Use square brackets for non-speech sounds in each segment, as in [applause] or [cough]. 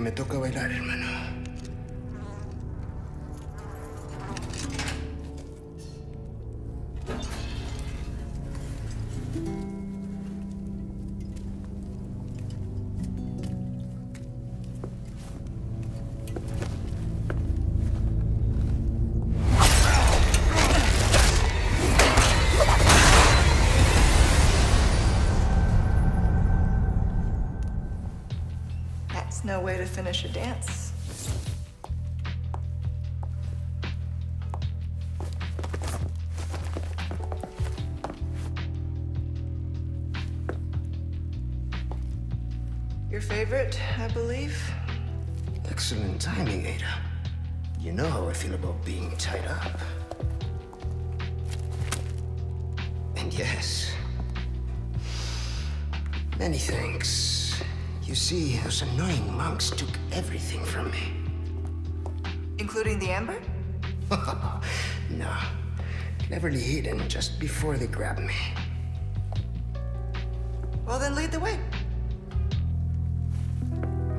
Parece que me toca bailar, hermano. Finish a dance. Your favorite, I believe? Excellent timing, Ada. You know how I feel about being tied up. And yes, many thanks. You see, those annoying monks took everything from me. Including the amber? no, cleverly hidden just before they grabbed me. Well, then lead the way.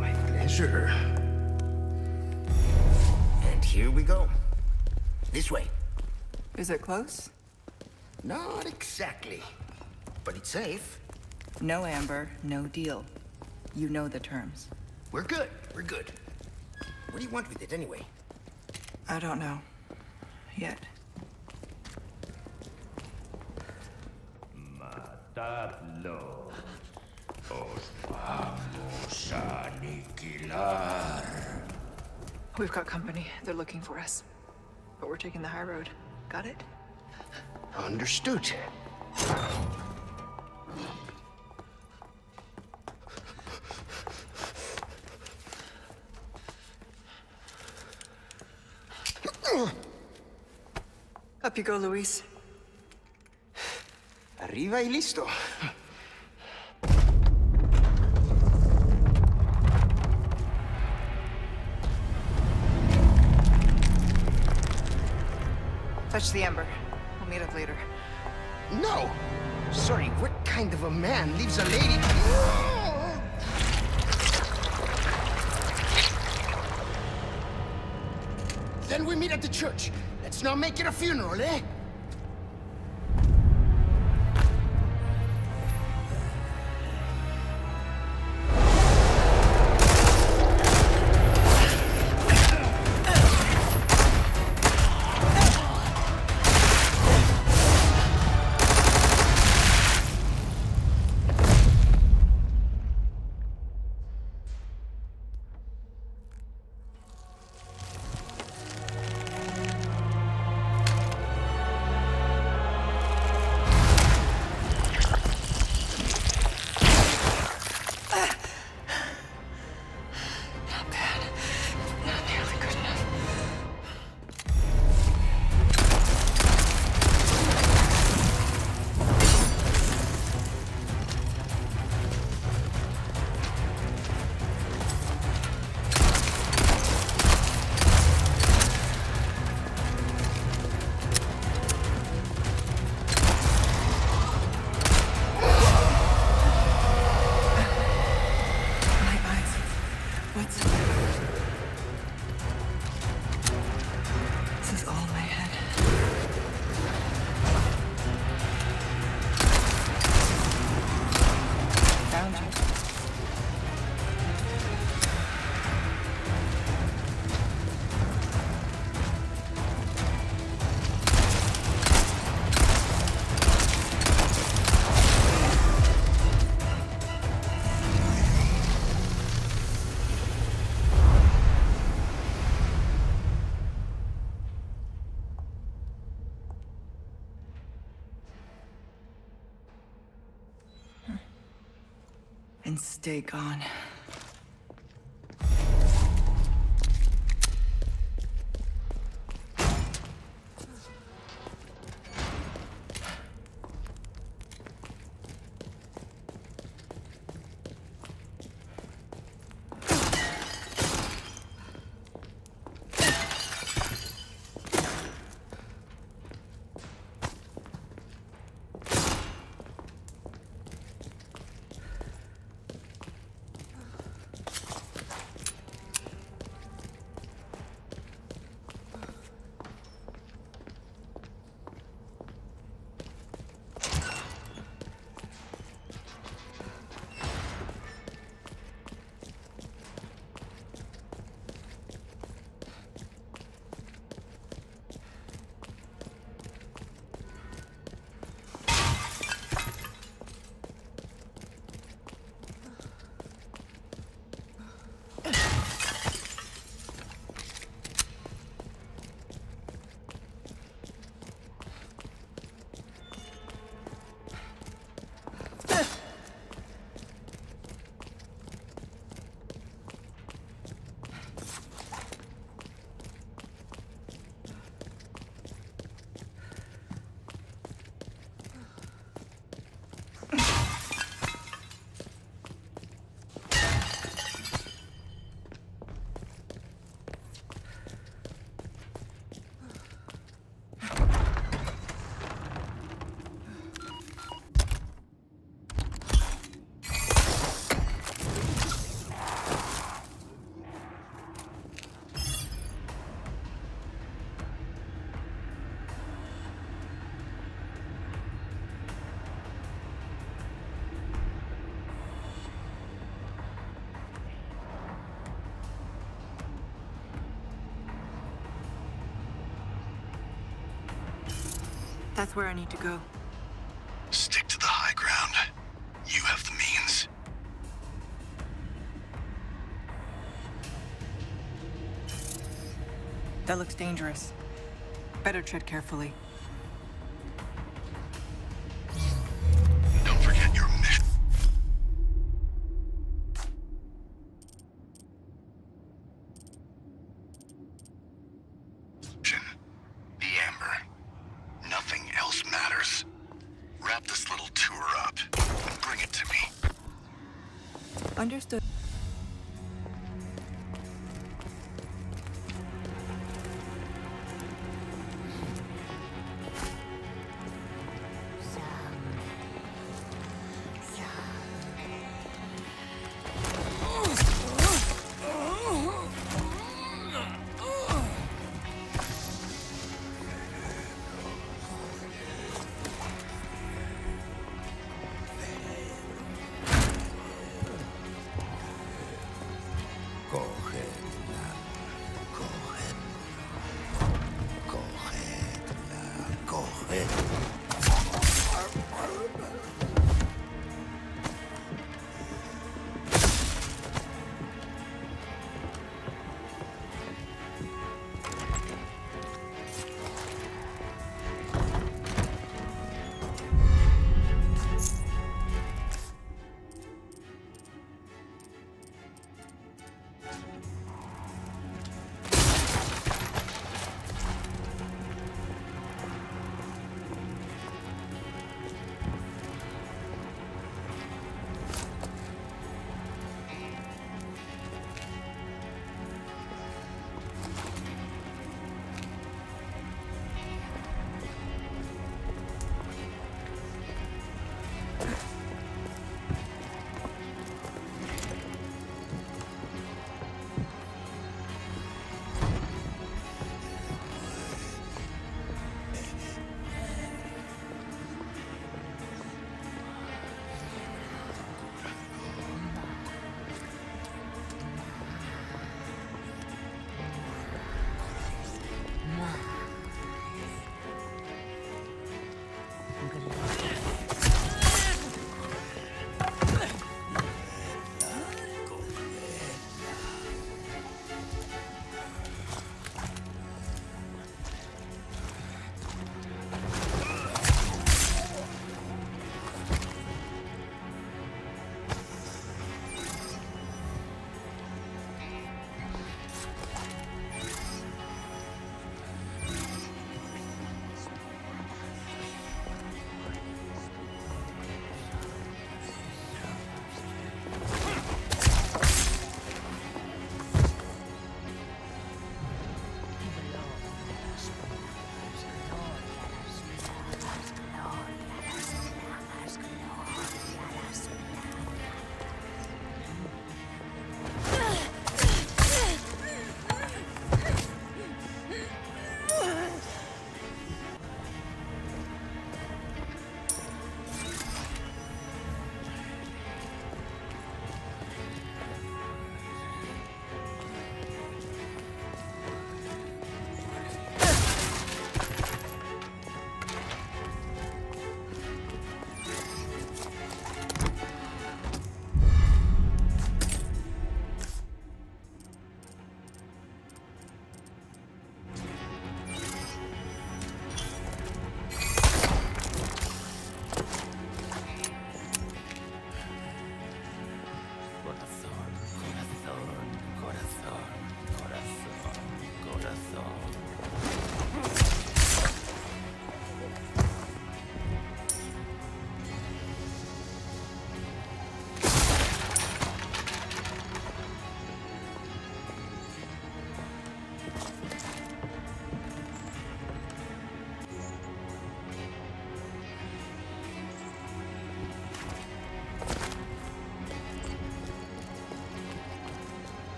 My pleasure. And here we go. This way. Is it close? Not exactly. But it's safe. No amber, no deal. You know the terms. We're good. We're good. What do you want with it anyway? I don't know. Yet. Matadlo. Os vamos a aniquilar. We've got company. They're looking for us. But we're taking the high road. Got it? Understood. Up you go, Luis. Arriba y listo. Touch the amber. We'll meet up later. No! Sorry, what kind of a man leaves a lady... Then we meet at the church. Let's not make it a funeral, eh? And stay That's where I need to go. Stick to the high ground. You have the means. That looks dangerous. Better tread carefully.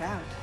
Out.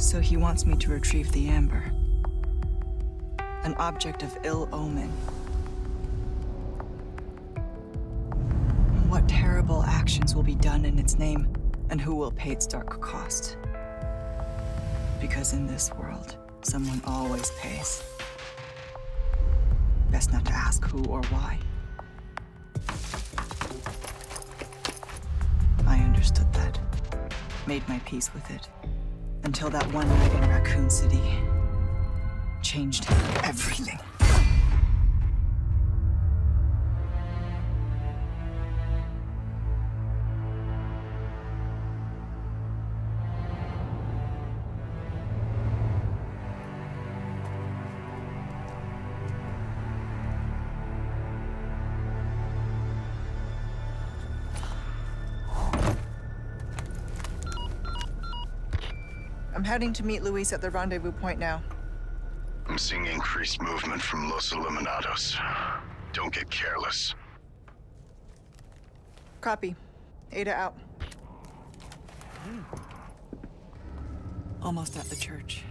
So he wants me to retrieve the amber. An object of ill omen. What terrible actions will be done in its name, and who will pay its dark cost? Because in this world, someone always pays. Best not to ask who or why. I understood that. Made my peace with it. Until that one night in Raccoon City changed everything. Heading to meet Luis at the rendezvous point now. I'm seeing increased movement from Los Illuminados. Don't get careless. Copy. Ada out. Almost at the church.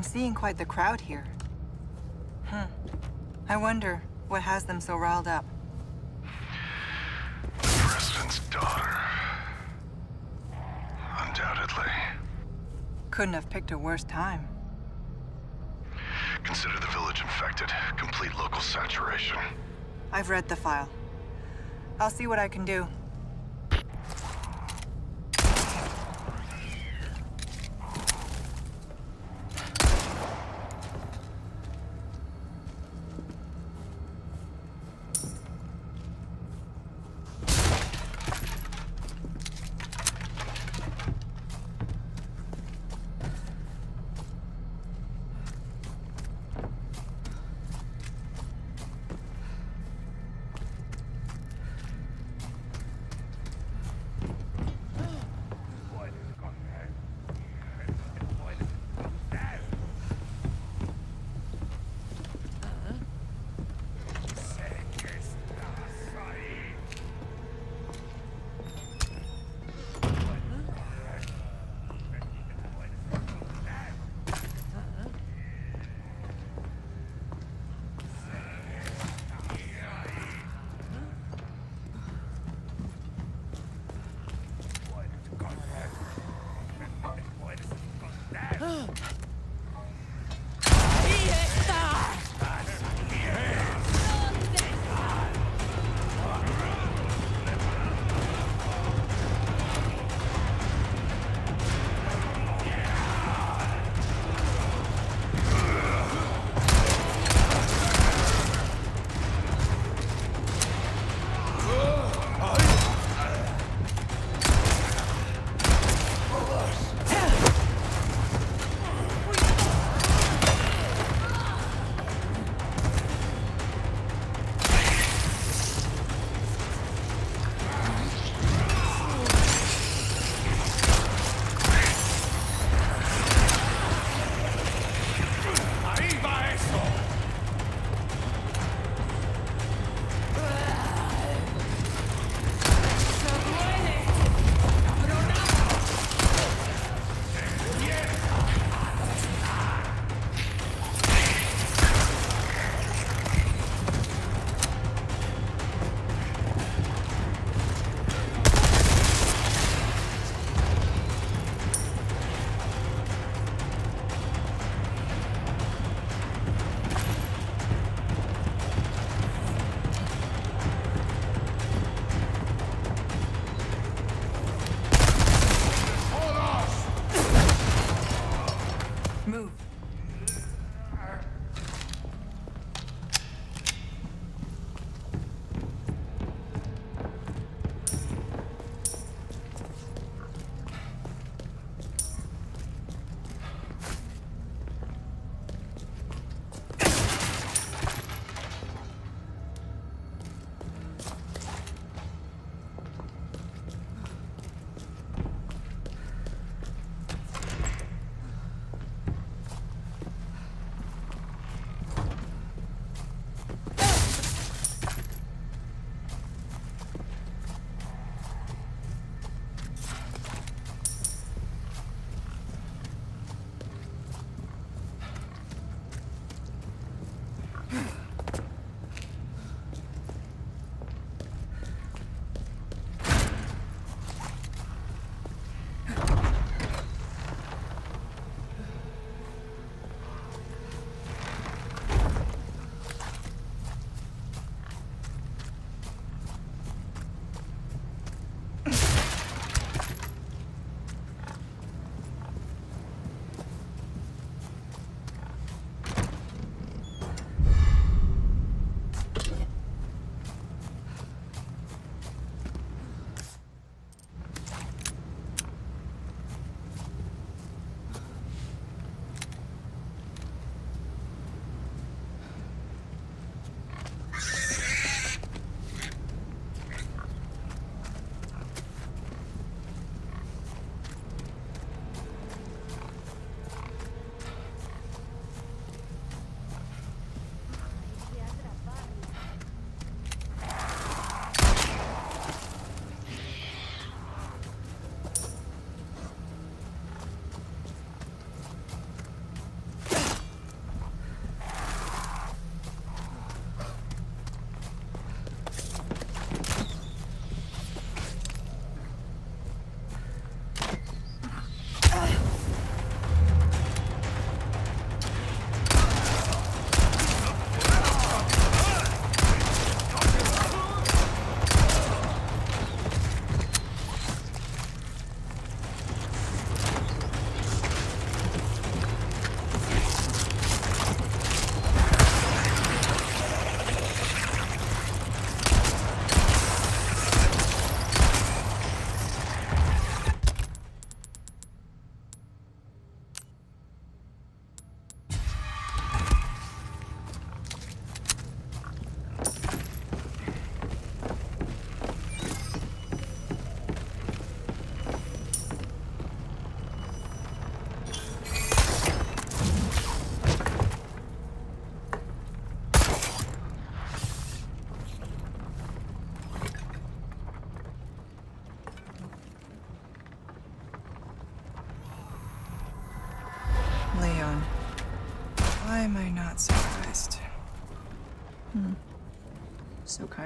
I'm seeing quite the crowd here. Hmm. I wonder what has them so riled up. The President's daughter. Undoubtedly. Couldn't have picked a worse time. Consider the village infected. Complete local saturation. I've read the file. I'll see what I can do.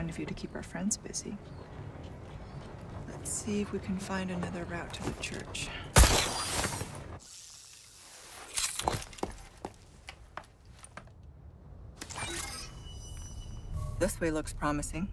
Kind of you to keep our friends busy. Let's see if we can find another route to the church. This way looks promising.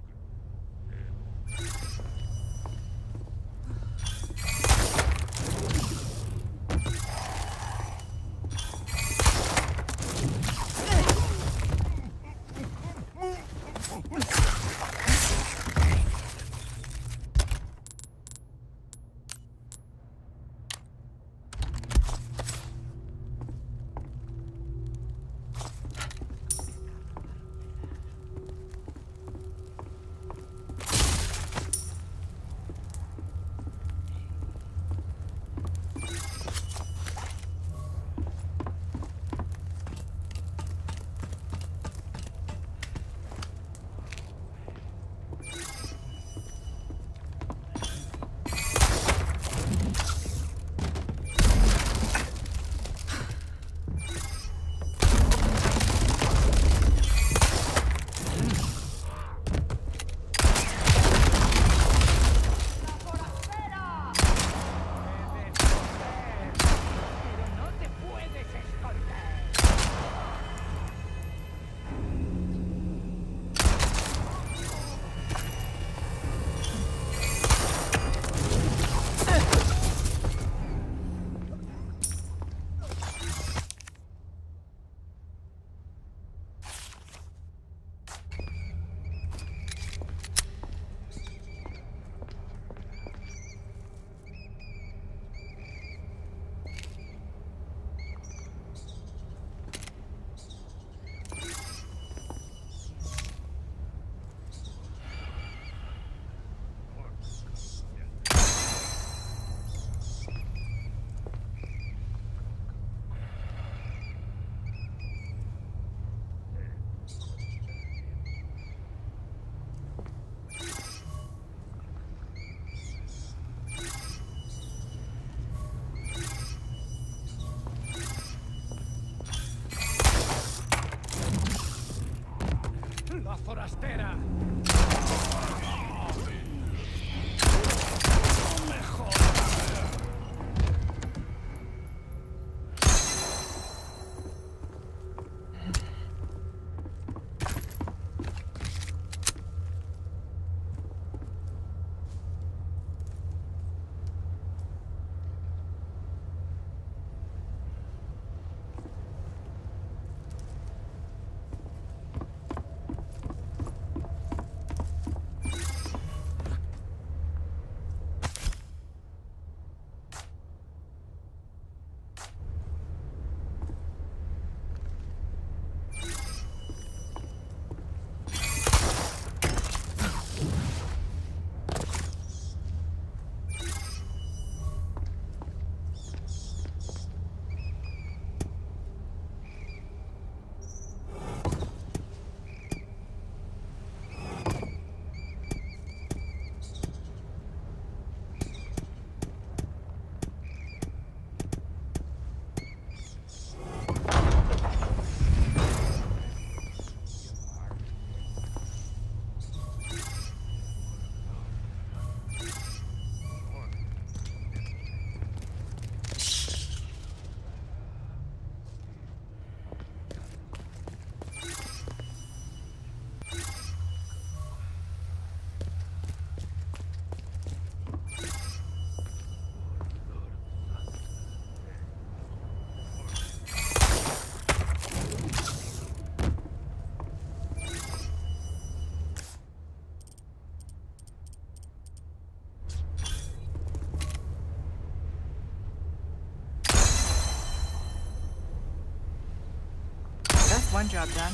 One job done.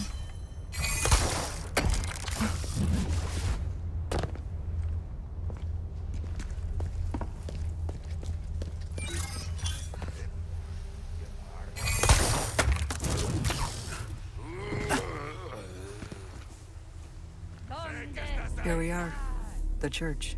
Here we are. The church.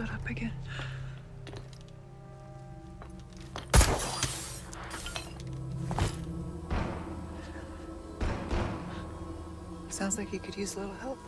Stood up again. Sounds like he could use a little help.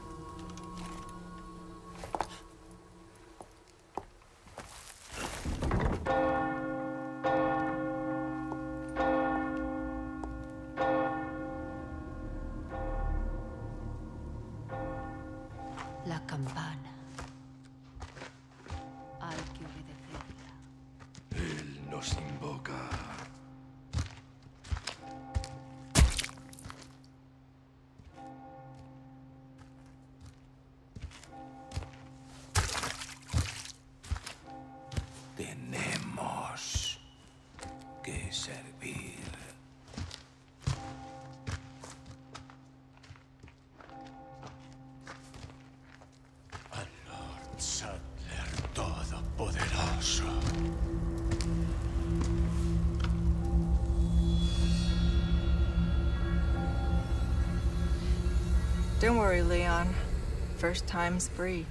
Don't worry, Leon. First time's free.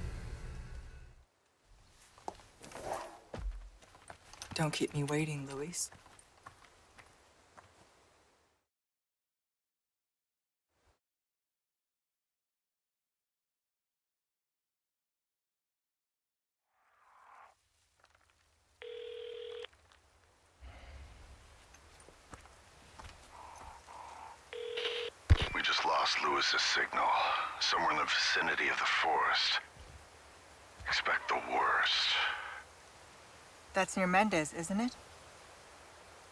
Don't keep me waiting, Luis. We just lost Luis's signal. Somewhere in the vicinity of the forest. Expect the worst. That's near Mendez, isn't it?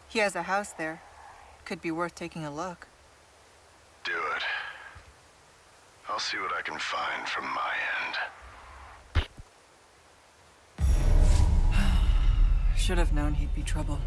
He has a house there. Could be worth taking a look. Do it. I'll see what I can find from my end. [sighs] Should have known he'd be trouble.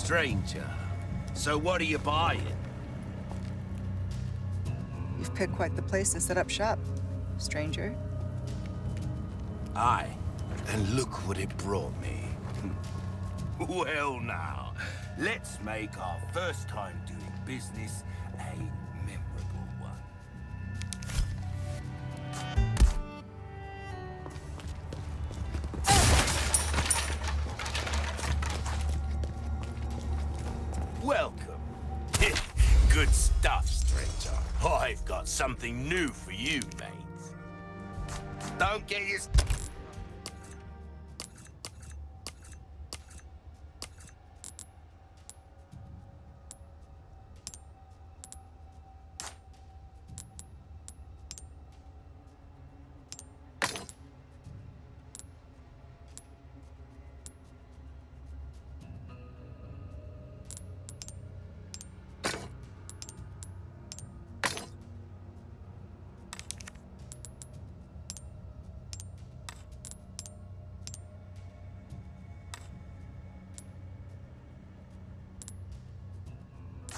Stranger. So what are you buying? You've picked quite the place to set up shop, stranger. Aye, and look what it brought me. [laughs] well now, let's make our first time doing business Don't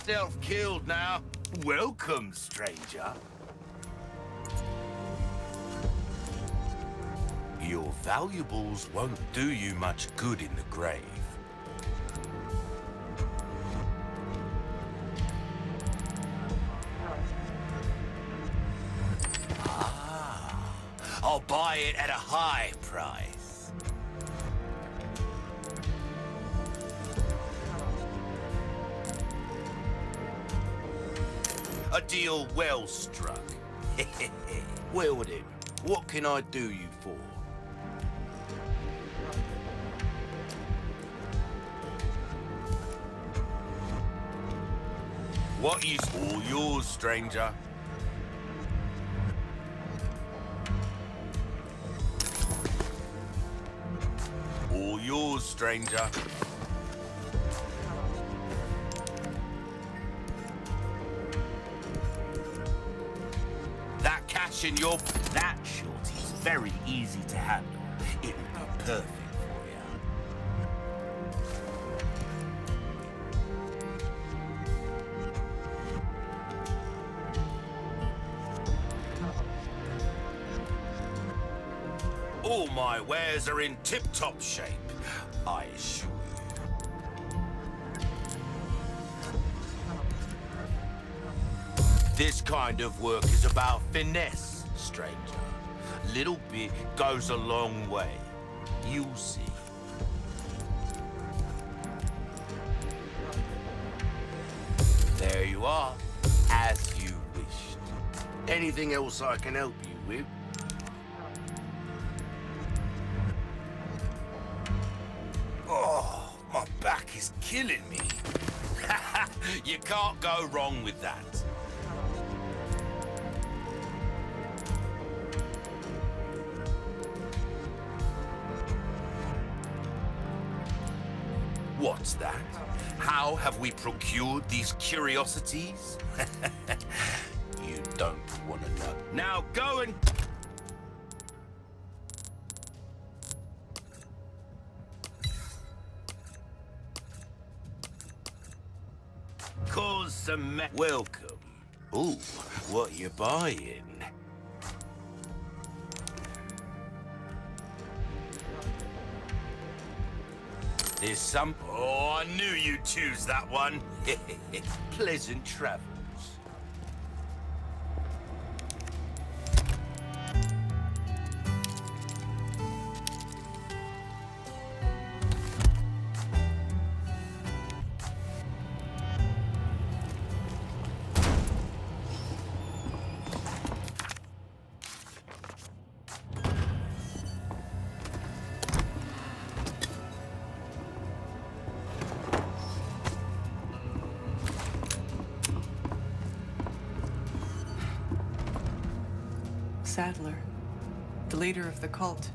get your... Self-killed now. Welcome, stranger. Your valuables won't do you much good in the grave. Ah, I'll buy it at a high price. Deal well struck. [laughs] well then, what can I do you for? What is all yours, stranger? All yours, stranger. Your... That shorty's very easy to handle. It'll be perfect for you. All my wares are in tip-top shape, I assure you. This kind of work is about finesse, stranger. Little bit goes a long way. You'll see. There you are, as you wished. Anything else I can help you these curiosities? [laughs] you don't want to know. Now go and... Cause some... Welcome. Ooh, what you buying? There's some... I knew you'd choose that one. [laughs] Pleasant travels. Sadler, the leader of the cult.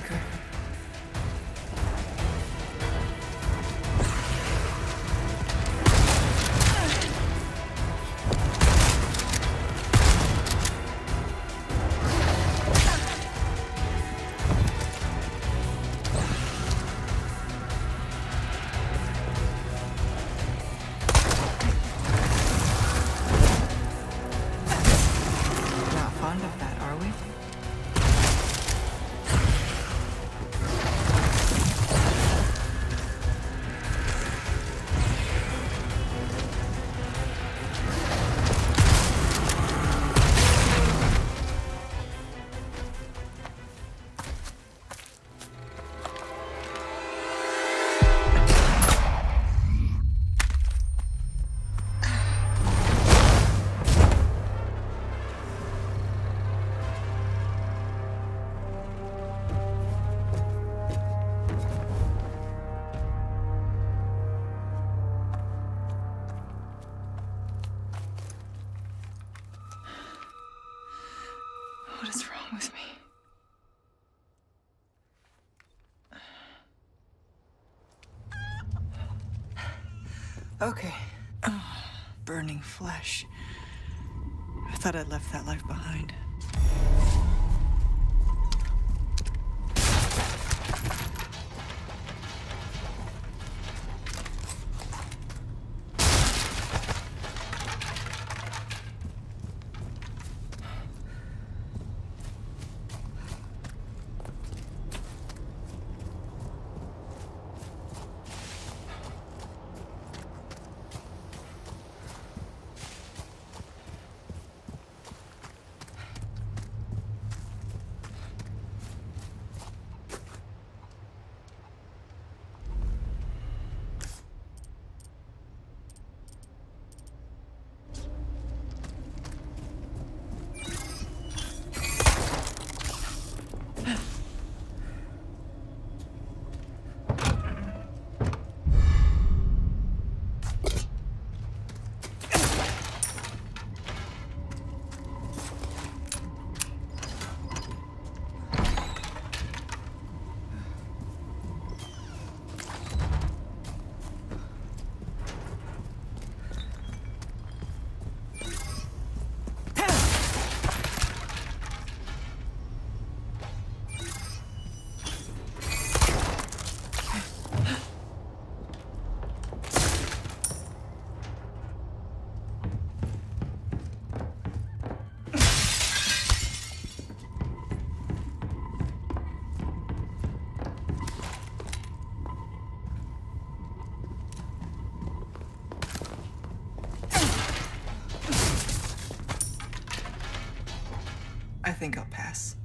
Thicker. Okay. Oh, burning flesh. I thought I'd left that life behind. Think I'll pass.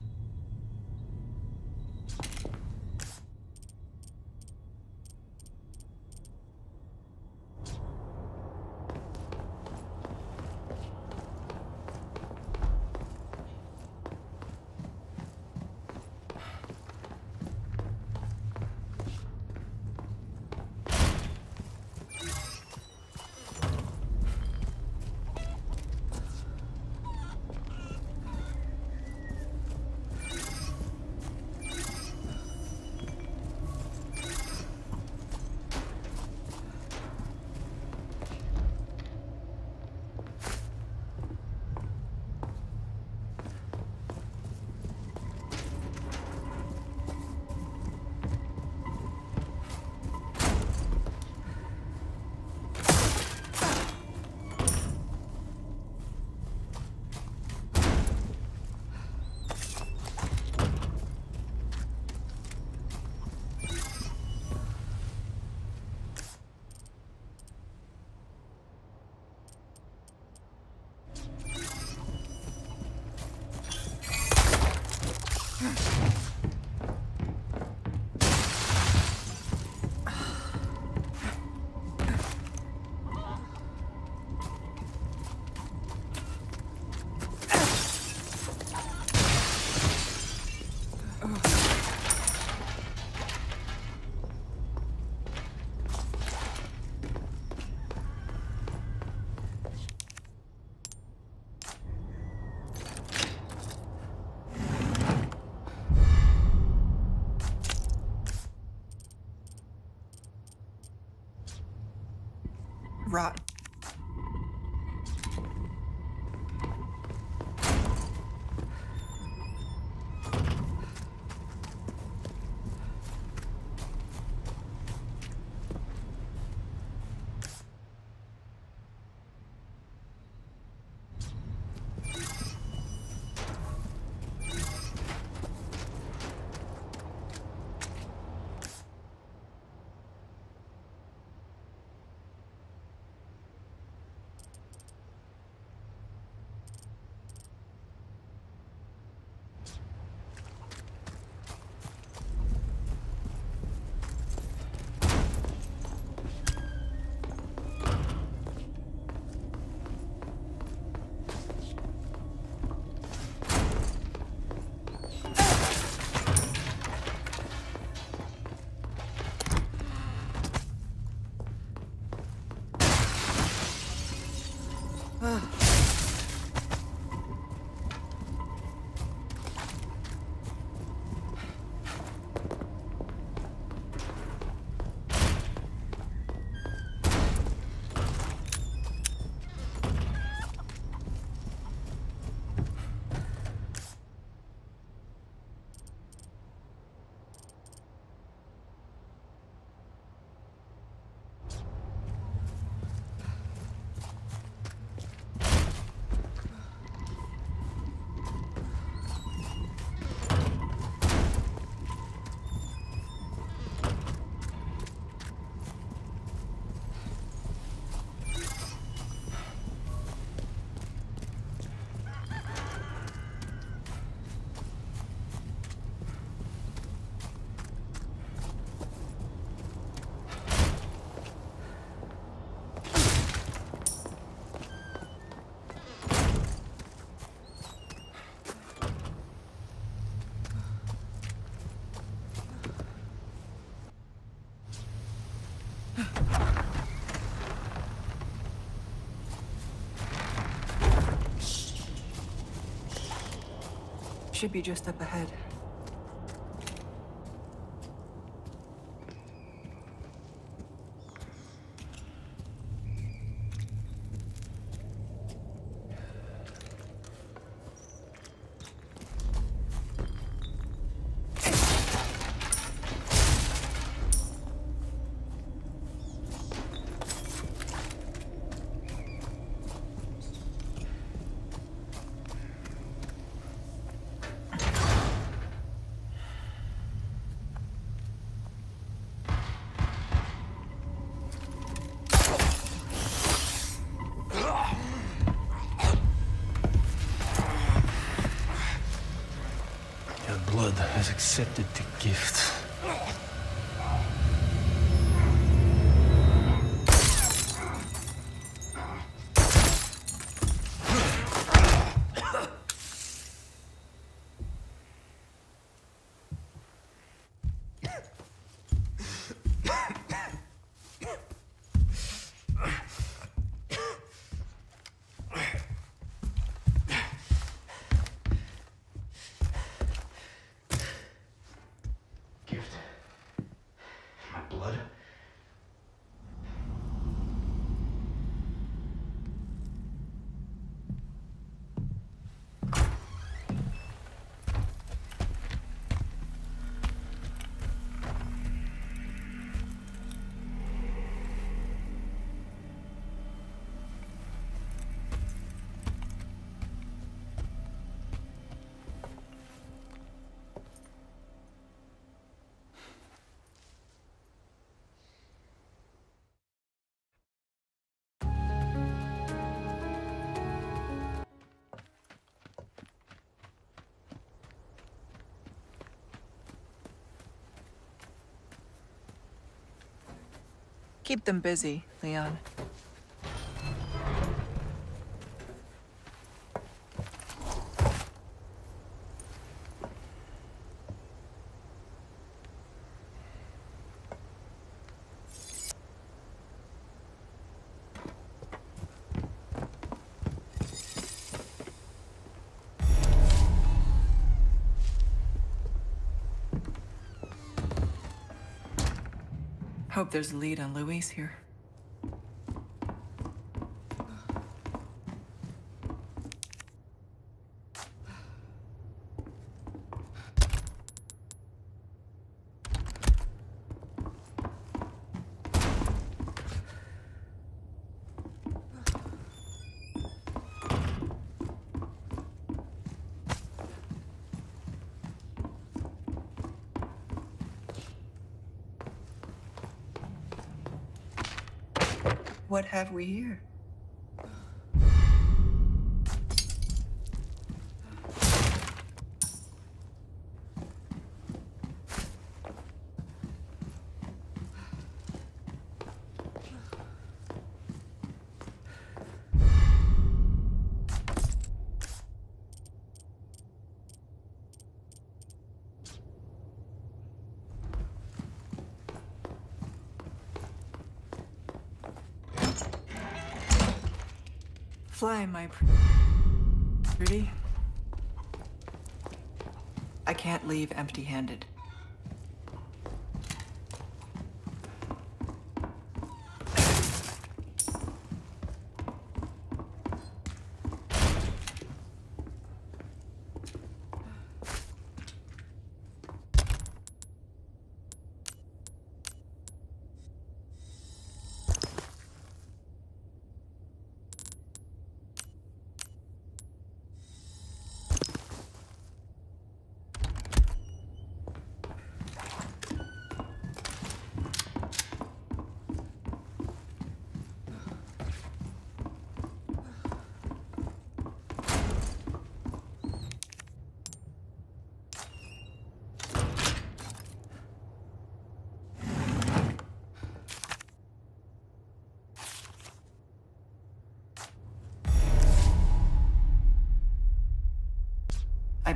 Rot. Should be just up ahead. Your blood has accepted the gift. Gift? Keep them busy, Leon. Hope there's a lead on Luis here. What have we here? Fly, my pr- pretty. I can't leave empty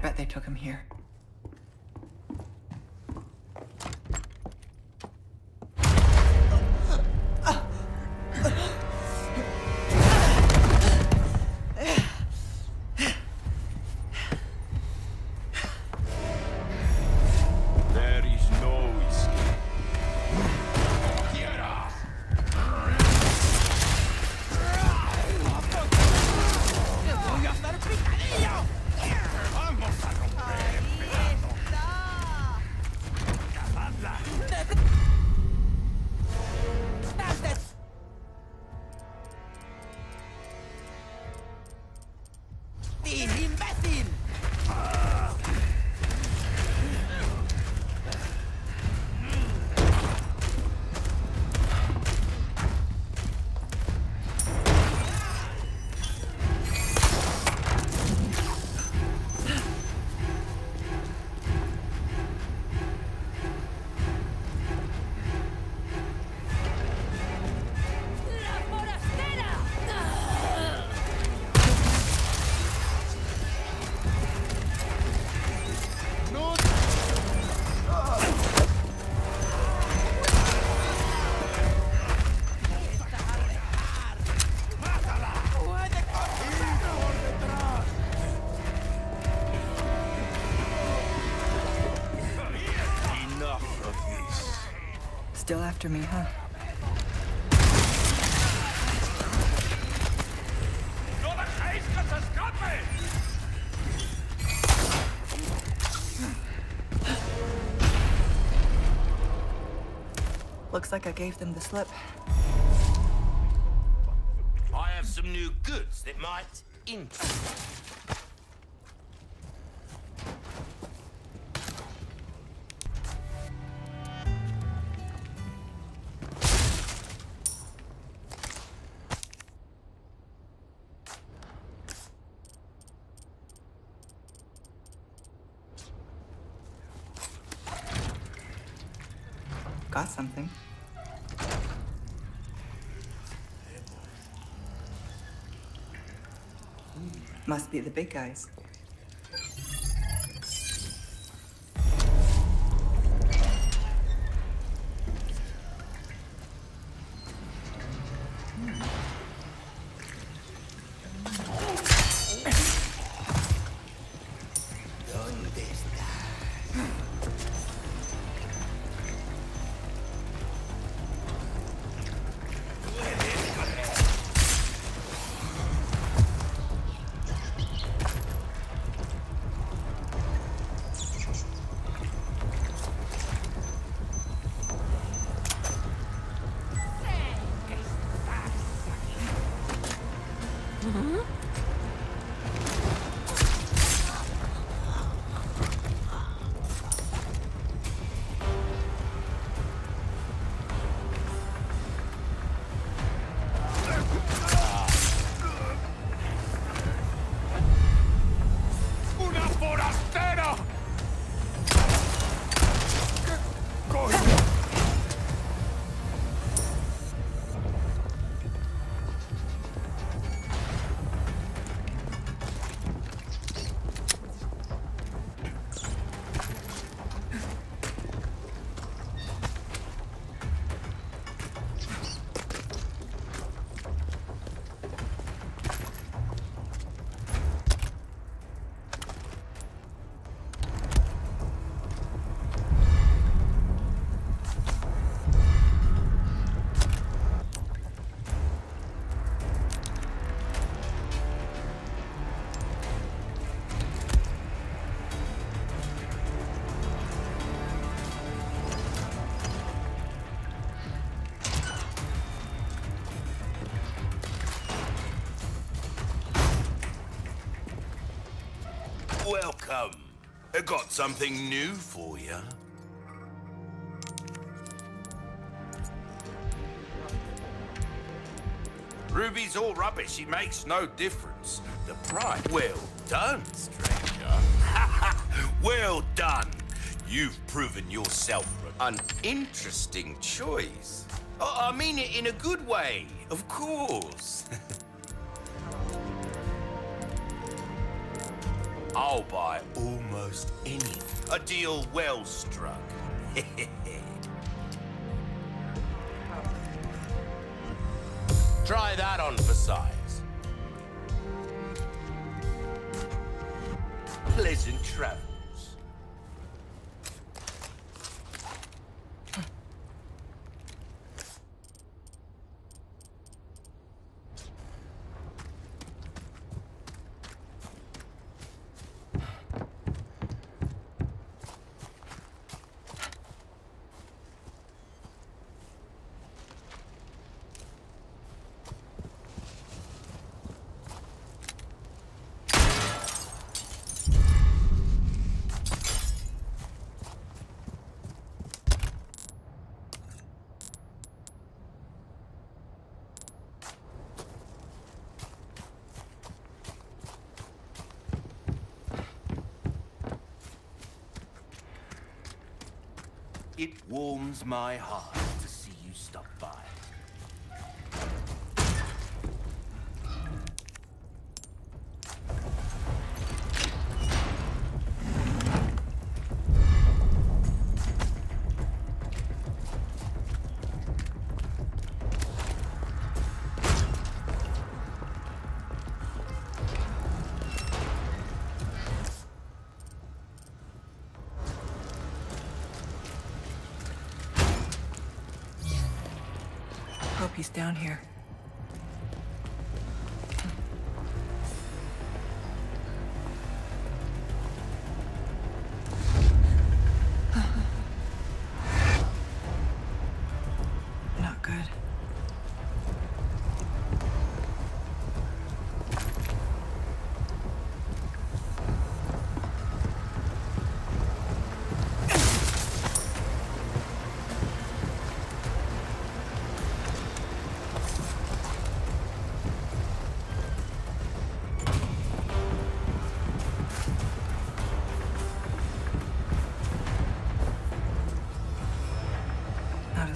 bet they took him here. Still after me, huh? Looks like I gave them the slip. I have some new goods that might interest something. Must be the big guys. Got something new for you. Ruby's all rubbish. It makes no difference. The price. Well done, stranger. [laughs] well done. You've proven yourself an interesting choice. Oh, I mean it in a good way, of course. [laughs] I'll buy almost anything. A deal well struck. [laughs] Try that on for size. It warms my heart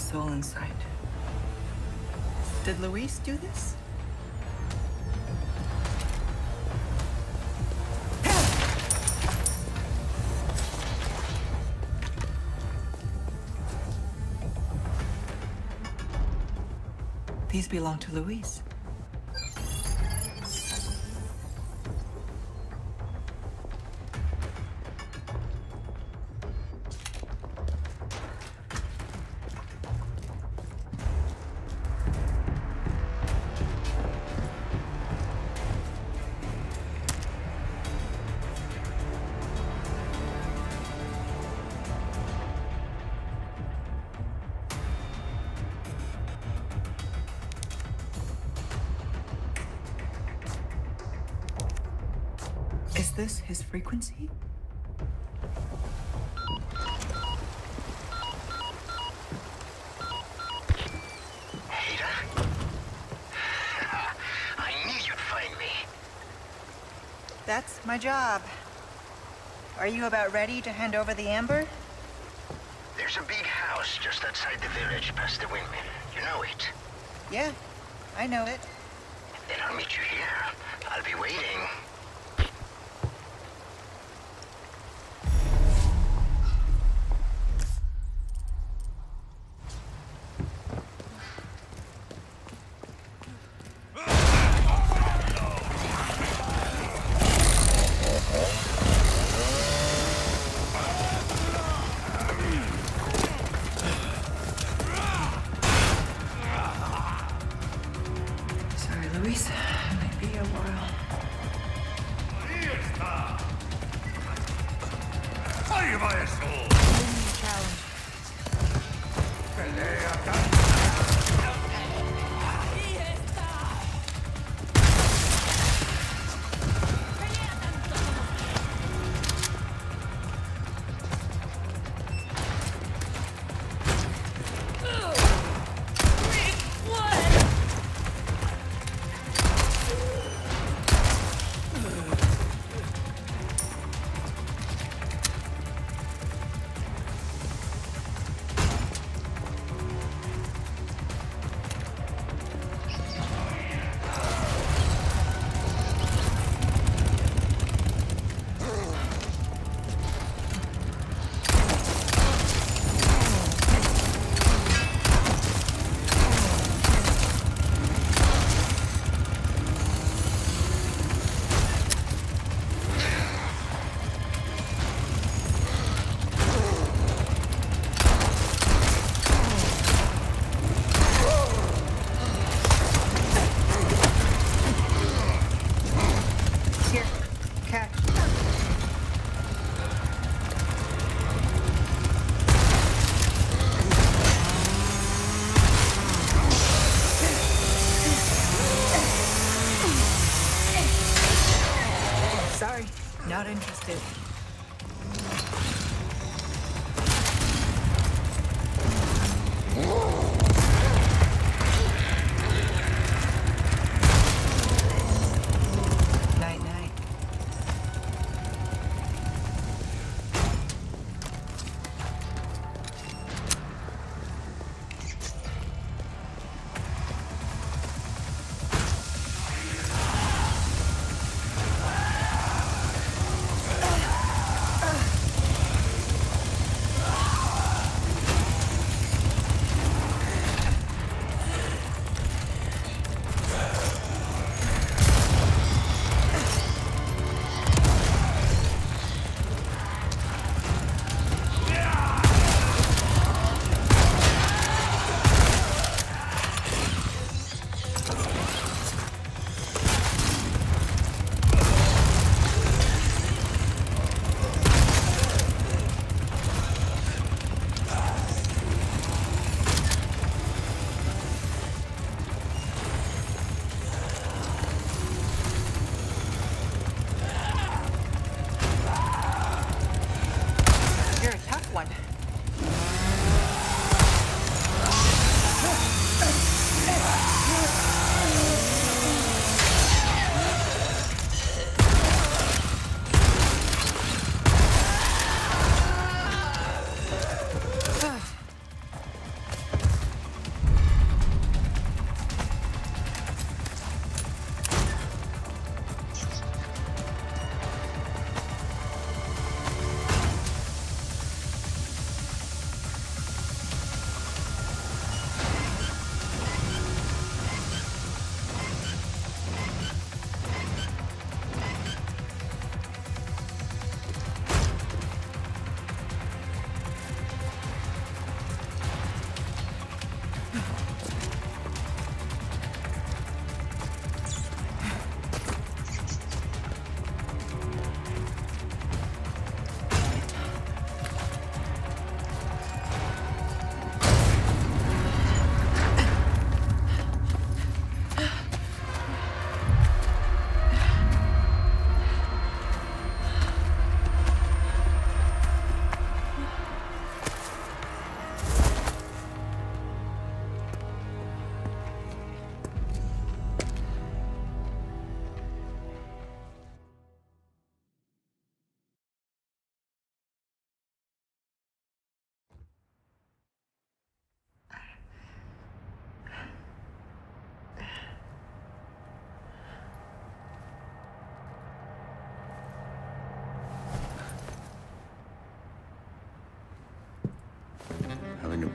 soul in sight. Did Luis do this? These belong to Luis. This his frequency? Ada? I knew you'd find me. That's my job. Are you about ready to hand over the amber? There's a big house just outside the village past the windmill. You know it. Yeah, I know it.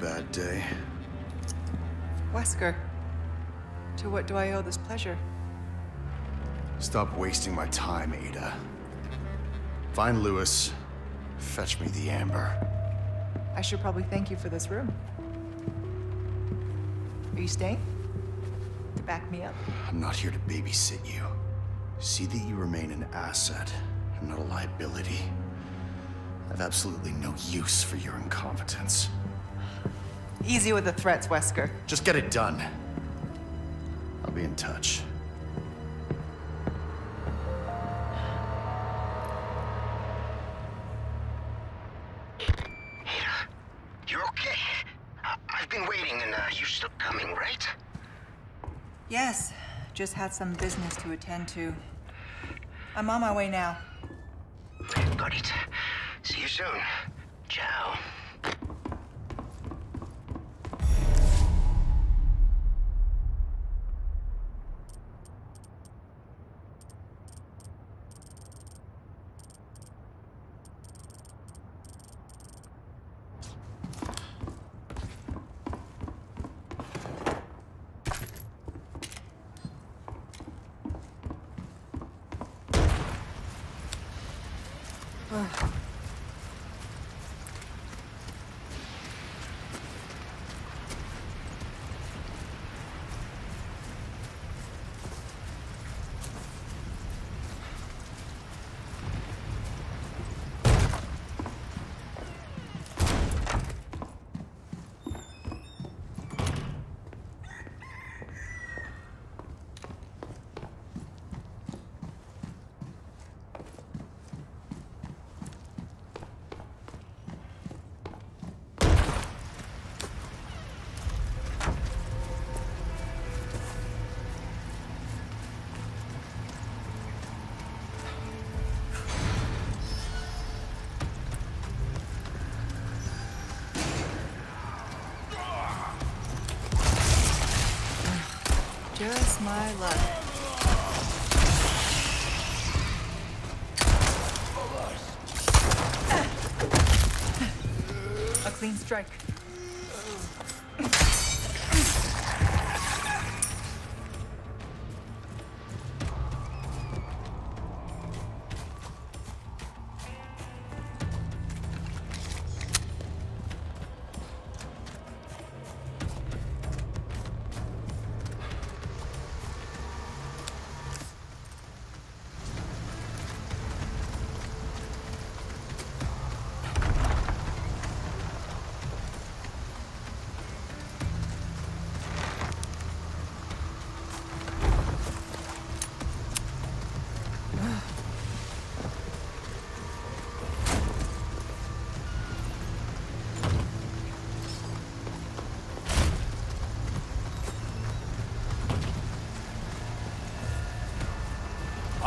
Bad day. Wesker, to what do I owe this pleasure? Stop wasting my time, Ada. Find Luis. Fetch me the amber. I should probably thank you for this room. Are you staying? To back me up? I'm not here to babysit you. See that you remain an asset and not a liability. I've absolutely no use for your incompetence. Easy with the threats, Wesker. Just get it done. I'll be in touch. You're okay. I- I've been waiting, and uh, you're still coming, right? Yes, just had some business to attend to. I'm on my way now. Got it. See you soon. My luck. A clean strike.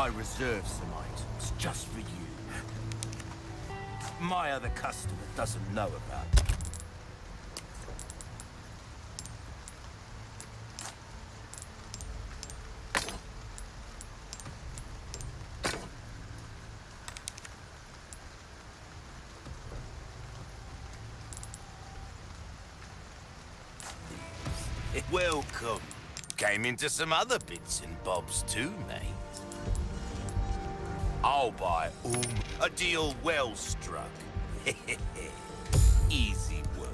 I reserved some items just for you. My other customer doesn't know about it. Welcome. Came into some other bits and bobs too, mate. I'll buy um a deal well struck. [laughs] Easy work.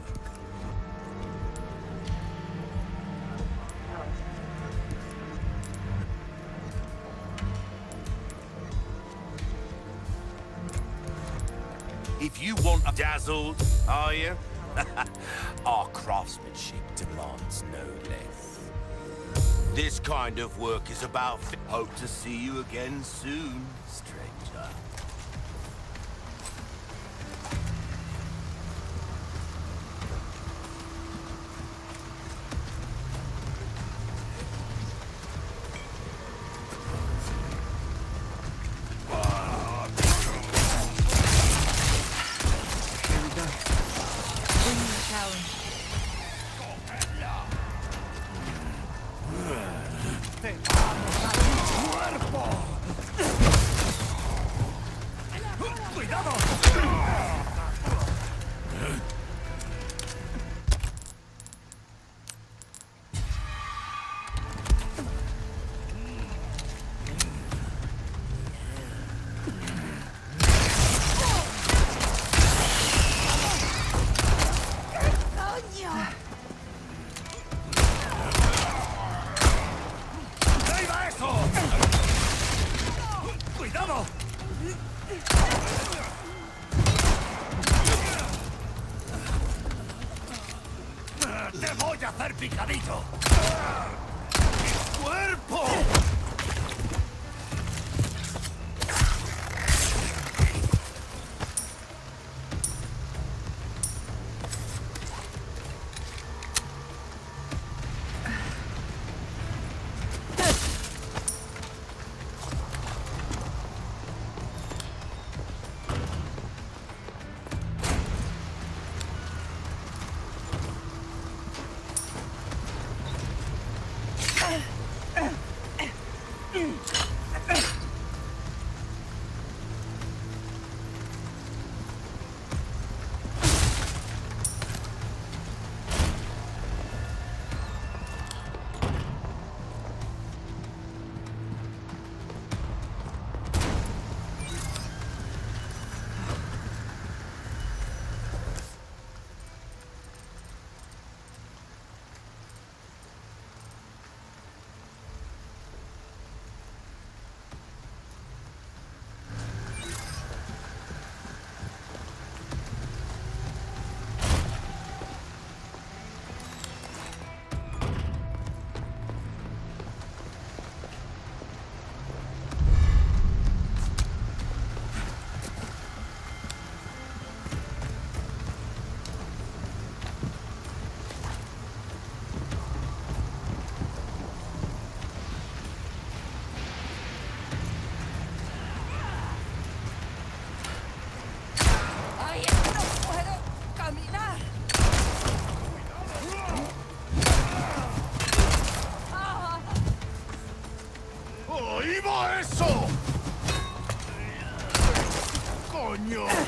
If you want a dazzled, are you? [laughs] Our craftsmanship demands no less. This kind of work is about... Hope to see you again soon. ¡Coño!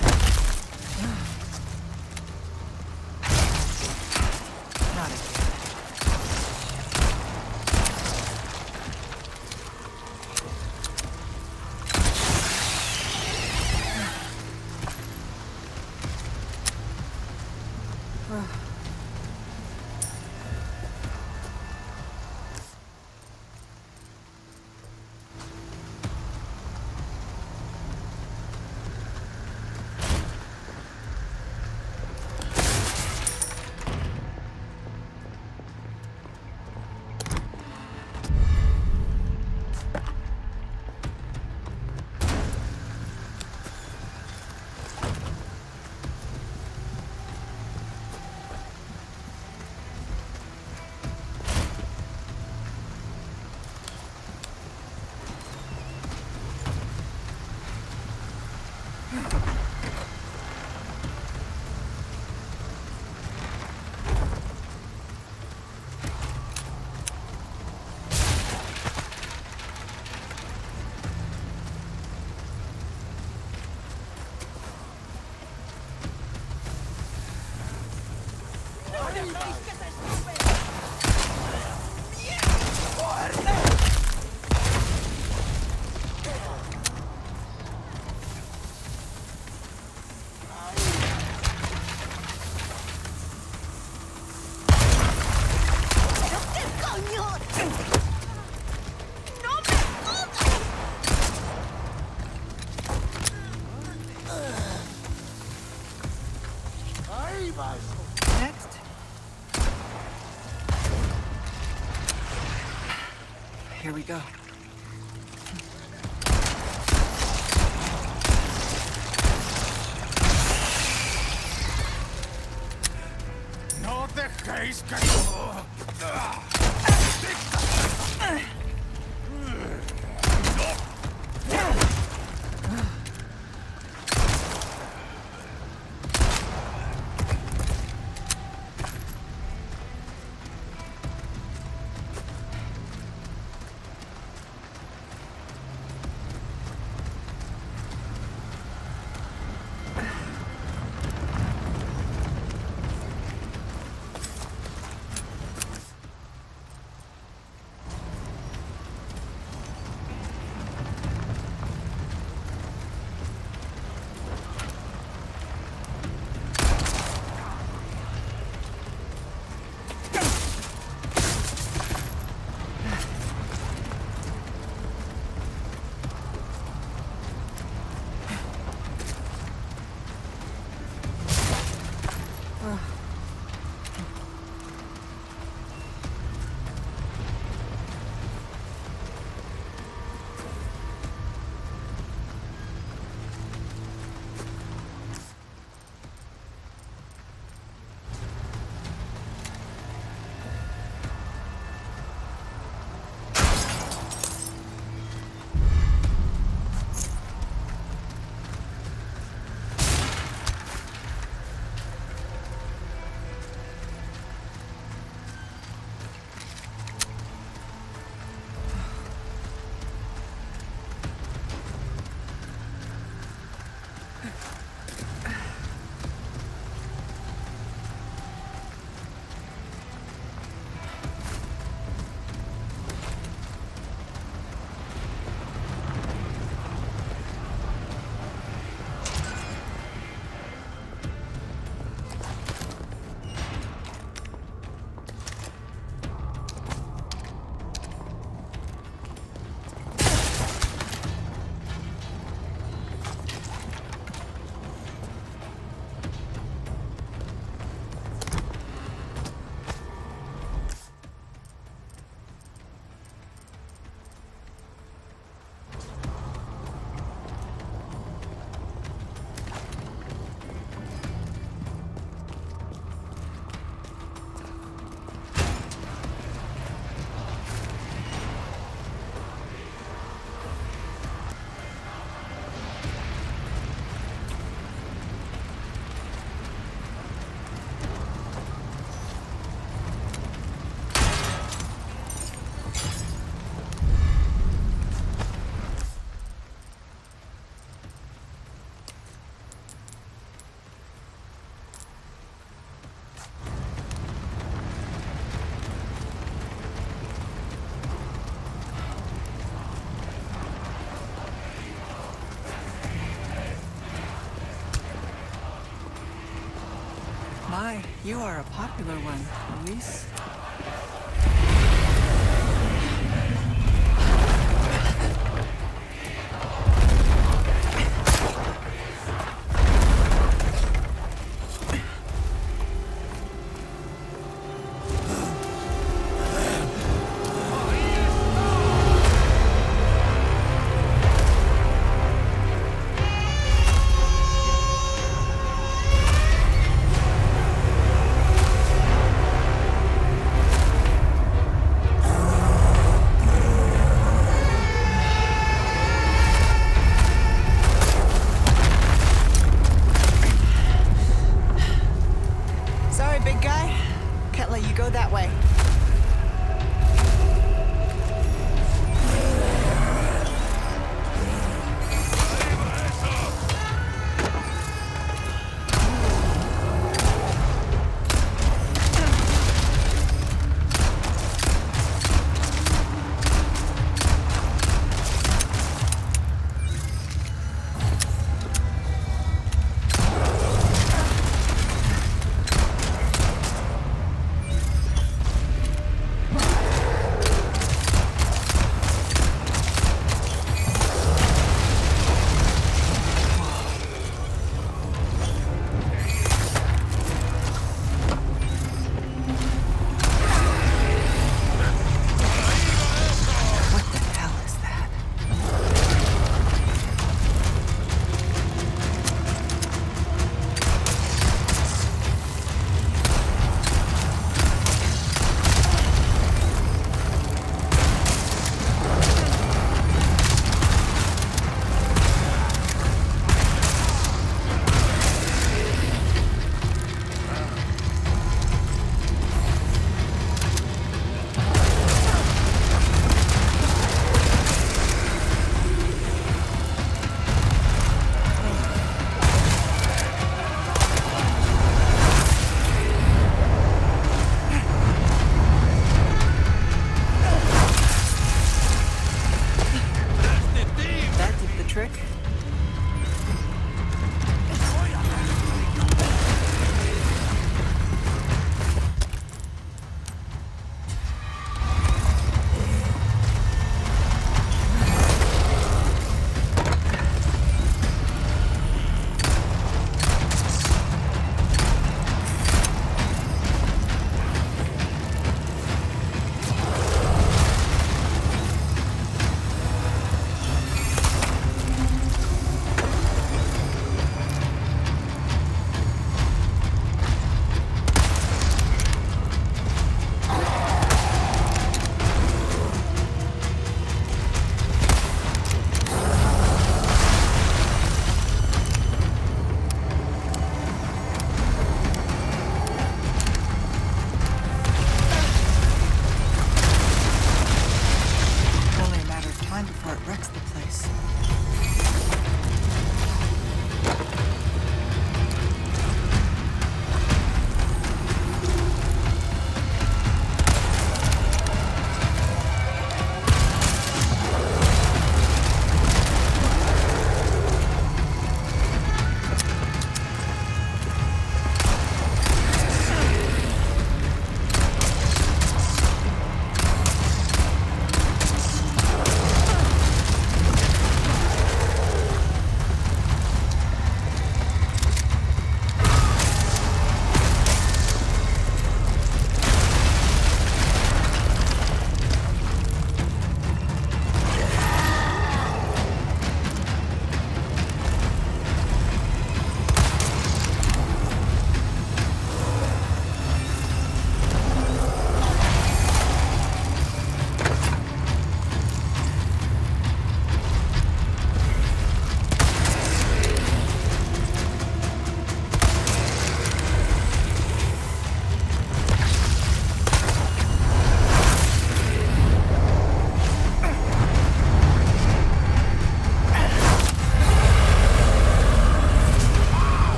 You are a popular one, Luis.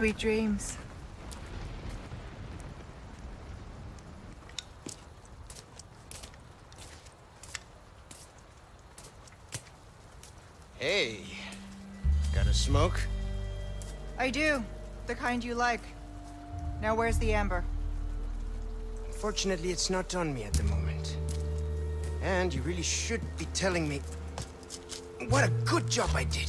Sweet dreams. Hey, got a smoke? I do. The kind you like. Now where's the amber? Unfortunately, it's not on me at the moment. And you really should be telling me what a good job I did.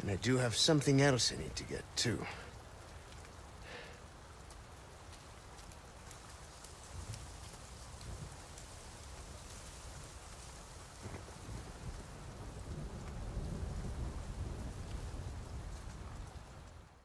And I do have something else I need to get, too.